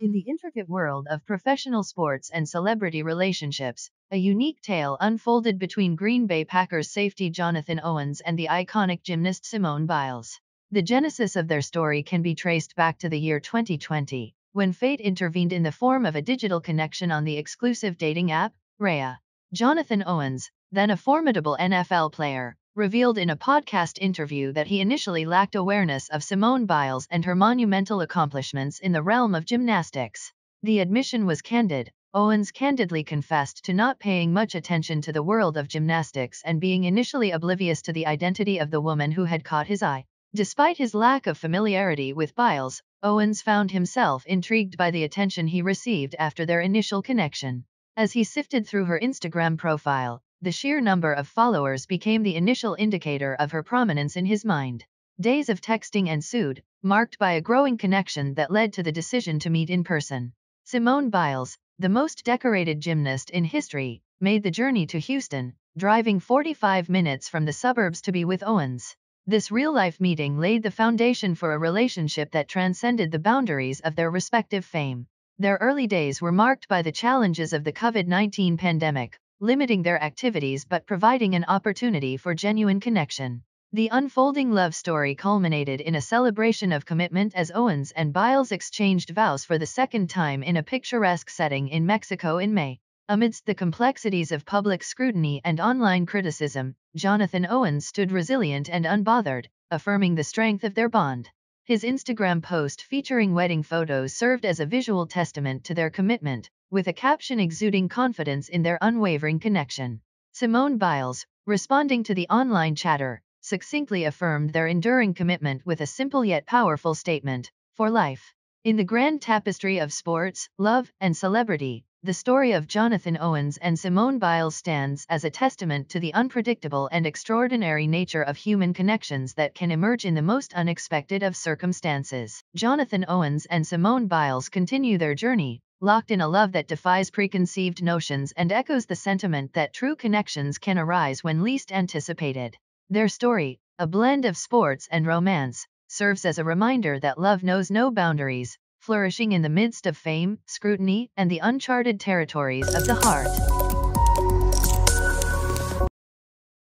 In the intricate world of professional sports and celebrity relationships, a unique tale unfolded between Green Bay Packers safety Jonathan Owens and the iconic gymnast Simone Biles. The genesis of their story can be traced back to the year 2020, when fate intervened in the form of a digital connection on the exclusive dating app, Raya. Jonathan Owens, then a formidable NFL player, revealed in a podcast interview that he initially lacked awareness of Simone Biles and her monumental accomplishments in the realm of gymnastics. The admission was candid. Owens candidly confessed to not paying much attention to the world of gymnastics and being initially oblivious to the identity of the woman who had caught his eye. Despite his lack of familiarity with Biles, Owens found himself intrigued by the attention he received after their initial connection. As he sifted through her Instagram profile, the sheer number of followers became the initial indicator of her prominence in his mind. Days of texting ensued, marked by a growing connection that led to the decision to meet in person. Simone Biles, the most decorated gymnast in history, made the journey to Houston, driving 45 minutes from the suburbs to be with Owens. This real-life meeting laid the foundation for a relationship that transcended the boundaries of their respective fame. Their early days were marked by the challenges of the COVID-19 pandemic, limiting their activities but providing an opportunity for genuine connection. The unfolding love story culminated in a celebration of commitment as Owens and Biles exchanged vows for the second time in a picturesque setting in Mexico in May. Amidst the complexities of public scrutiny and online criticism, Jonathan Owens stood resilient and unbothered, affirming the strength of their bond. His Instagram post featuring wedding photos served as a visual testament to their commitment, with a caption exuding confidence in their unwavering connection. Simone Biles, responding to the online chatter, succinctly affirmed their enduring commitment with a simple yet powerful statement for life. In the grand tapestry of sports, love, and celebrity, the story of Jonathan Owens and Simone Biles stands as a testament to the unpredictable and extraordinary nature of human connections that can emerge in the most unexpected of circumstances. Jonathan Owens and Simone Biles continue their journey, locked in a love that defies preconceived notions and echoes the sentiment that true connections can arise when least anticipated. Their story, a blend of sports and romance, serves as a reminder that love knows no boundaries, flourishing in the midst of fame, scrutiny, and the uncharted territories of the heart.